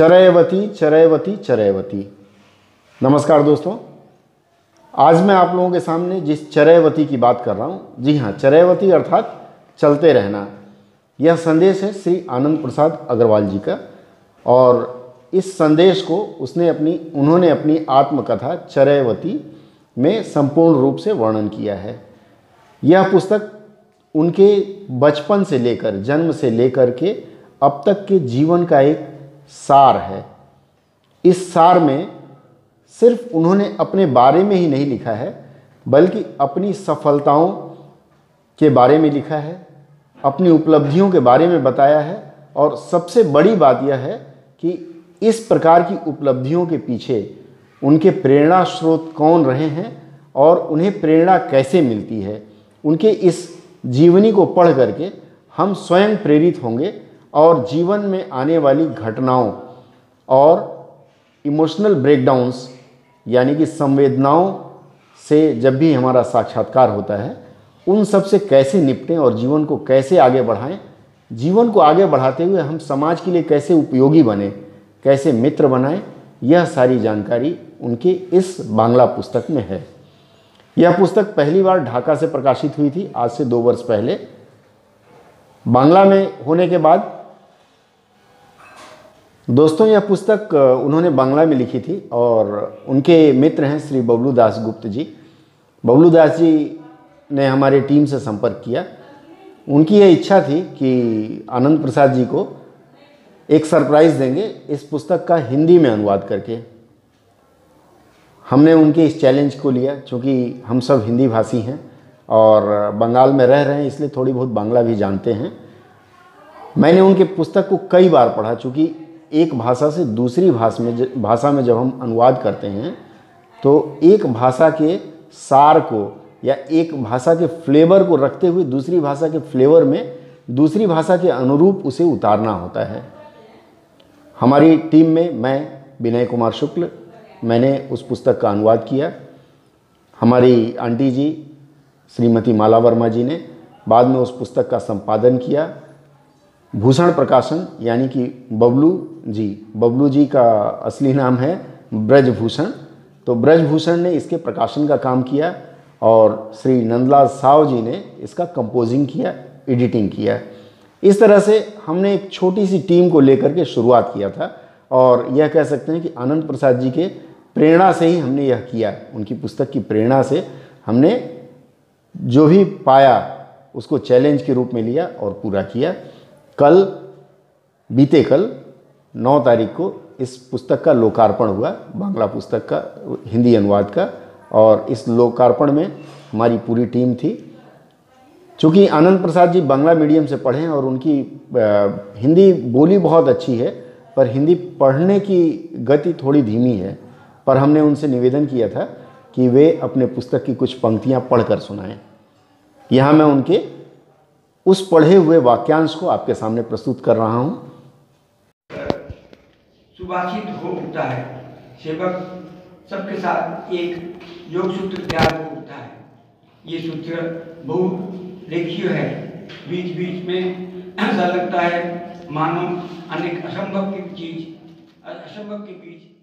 चरयवती चरयवती चरयवती नमस्कार दोस्तों। आज मैं आप लोगों के सामने जिस चरयवती की बात कर रहा हूँ, जी हाँ चरयवती अर्थात चलते रहना। यह संदेश है श्री आनंद प्रसाद अग्रवाल जी का, और इस संदेश को उसने अपनी, उन्होंने अपनी आत्मकथा चरयवती में संपूर्ण रूप से वर्णन किया है। यह पुस्तक उनके बचपन से लेकर, जन्म से लेकर के अब तक के जीवन का एक सार है। इस सार में सिर्फ़ उन्होंने अपने बारे में ही नहीं लिखा है, बल्कि अपनी सफलताओं के बारे में लिखा है, अपनी उपलब्धियों के बारे में बताया है, और सबसे बड़ी बात यह है कि इस प्रकार की उपलब्धियों के पीछे उनके प्रेरणा स्रोत कौन रहे हैं और उन्हें प्रेरणा कैसे मिलती है, उनके इस जीवनी को पढ़ करके हम स्वयं प्रेरित होंगे और जीवन में आने वाली घटनाओं और इमोशनल ब्रेकडाउन्स यानी कि संवेदनाओं से जब भी हमारा साक्षात्कार होता है, उन सबसे कैसे निपटें और जीवन को कैसे आगे बढ़ाएँ? जीवन को आगे बढ़ाते हुए हम समाज के लिए कैसे उपयोगी बने? कैसे मित्र बनाएँ? यह सारी जानकारी उनके इस बांग्ला पुस्तक में है। यह पुस्तक पहली बार ढाका से प्रकाशित हुई थी, आज से दो वर्ष पहले। बांग्ला में होने के बाद दोस्तों, यह पुस्तक उन्होंने बांग्ला में लिखी थी और उनके मित्र हैं श्री बबलू दास गुप्त जी। बबलू दास जी ने हमारे टीम से संपर्क किया। उनकी यह इच्छा थी कि आनंद प्रसाद जी को एक सरप्राइज़ देंगे इस पुस्तक का हिंदी में अनुवाद करके। हमने उनके इस चैलेंज को लिया क्योंकि हम सब हिंदी भाषी हैं और बंगाल में रह रहे हैं, इसलिए थोड़ी बहुत बांग्ला भी जानते हैं। मैंने उनके पुस्तक को कई बार पढ़ा, चूँकि एक भाषा से दूसरी भाषा में भाषा में जब हम अनुवाद करते हैं तो एक भाषा के सार को या एक भाषा के फ्लेवर को रखते हुए दूसरी भाषा के फ्लेवर में दूसरी भाषा के अनुरूप उसे उतारना होता है। हमारी टीम में मैं, विनय कुमार शुक्ल, मैंने उस पुस्तक का अनुवाद किया। हमारी आंटी जी, श्रीमती माला वर्मा जी ने बाद में उस पुस्तक का संपादन किया। भूषण प्रकाशन, यानी कि बबलू जी। बबलू जी का असली नाम है ब्रजभूषण। तो ब्रजभूषण ने इसके प्रकाशन का काम किया और श्री नंदलाल साव जी ने इसका कंपोजिंग किया एडिटिंग किया। इस तरह से हमने एक छोटी सी टीम को लेकर के शुरुआत किया था और यह कह सकते हैं कि आनंद प्रसाद जी के प्रेरणा से ही हमने यह किया। उनकी पुस्तक की प्रेरणा से हमने जो भी पाया, उसको चैलेंज के रूप में लिया और पूरा किया। कल, बीते कल 9 तारीख को इस पुस्तक का लोकार्पण हुआ, बांग्ला पुस्तक का, हिंदी अनुवाद का, और इस लोकार्पण में हमारी पूरी टीम थी। चूँकि आनंद प्रसाद जी बांग्ला मीडियम से पढ़े हैं और उनकी हिंदी बोली बहुत अच्छी है, पर हिंदी पढ़ने की गति थोड़ी धीमी है, पर हमने उनसे निवेदन किया था कि वे अपने पुस्तक की कुछ पंक्तियाँ पढ़कर सुनाएँ। यहाँ मैं उनके उस पढ़े हुए वाक्यांश को आपके सामने प्रस्तुत कर रहा हूँ। सुभाषित हो उठता है। सेवक सबके साथ एक योग सूत्र तैयार हो उठता है। ये सूत्र बहुत रेखीय है। बीच बीच में ऐसा लगता है मानो अनेक असंभव की चीज़, असंभव के बीच